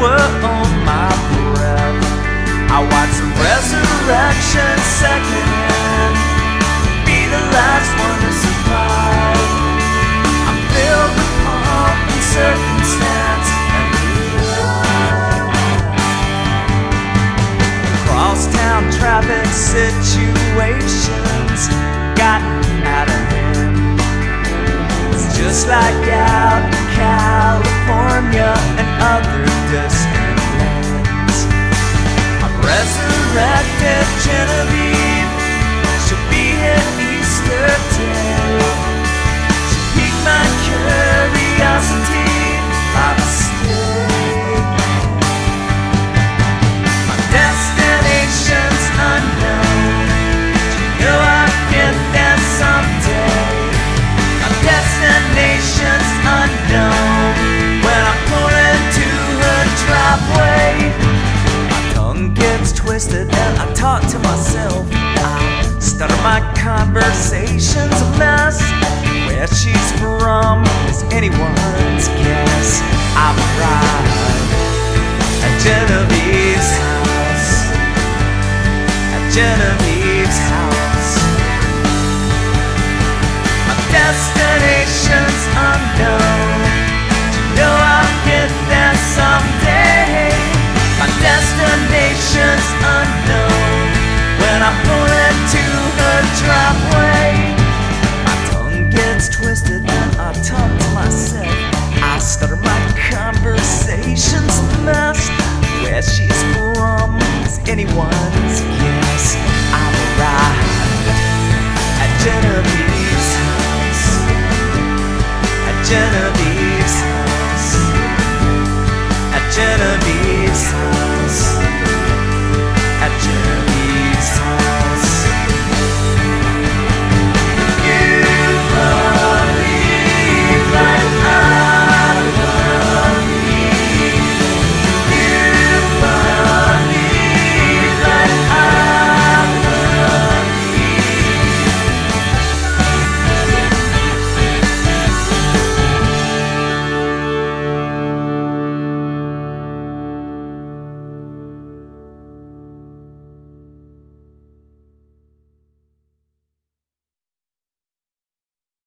were on my breath. I watched resurrection second in. Be the last one to survive. I'm filled with pomp and circumstance. And Crosstown traffic situations. my conversation's a mess. Where she's from is anyone's guess. I cried at Genevieve's house. At Genevieve's house. anyone's guess. I've arrived at Genevieve's house. At Genevieve's.